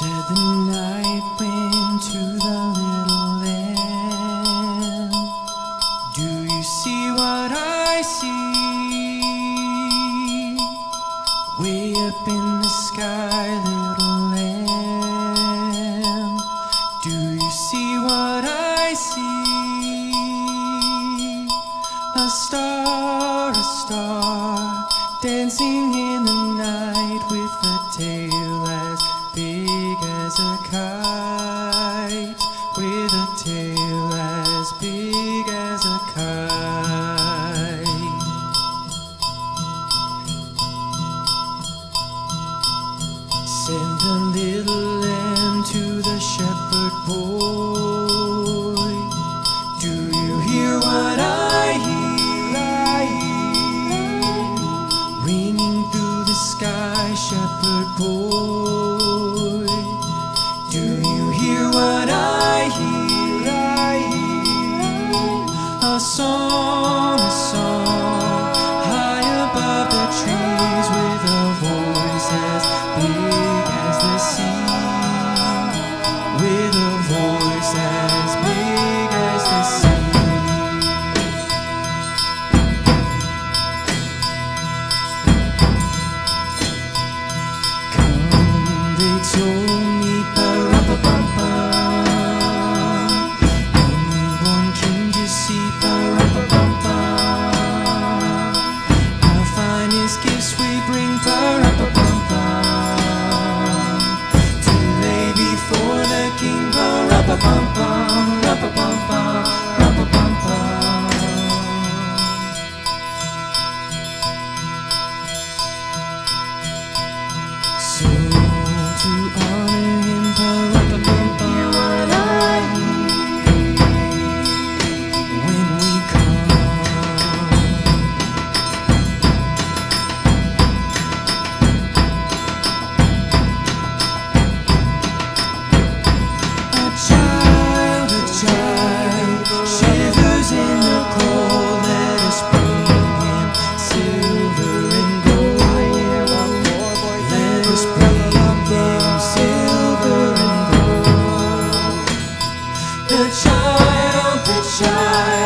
the night to the little lamb. Do you see what I see? Way up in the sky, little lamb. Do you see what I see? A star, A song, a song, high above the trees with a voice as. shine.